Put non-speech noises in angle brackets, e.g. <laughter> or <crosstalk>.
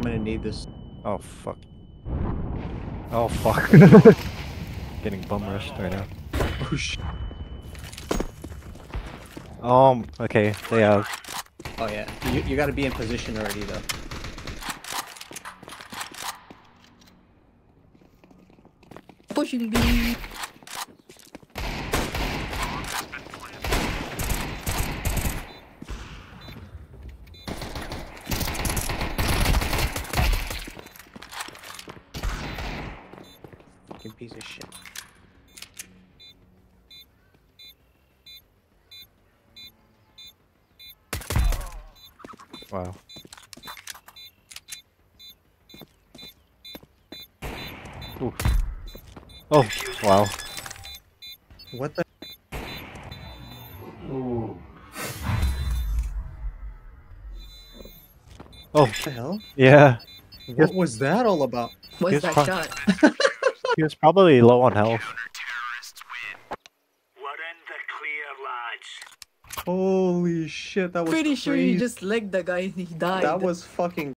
I'm gonna need this. Oh fuck. Oh fuck. <laughs> Getting bum rushed right now. Oh shit. Um, okay, they have. Oh yeah, you, you gotta be in position already though. Pushing B. Fucking piece of shit. Wow. Ooh. Oh, wow. What the? Oh, What the hell? yeah. What was that all about? What's Here's that shot? <laughs> He was probably low on health. We're in the clear. Holy shit, that was Pretty sure you just legged the guy and he died. That was fucking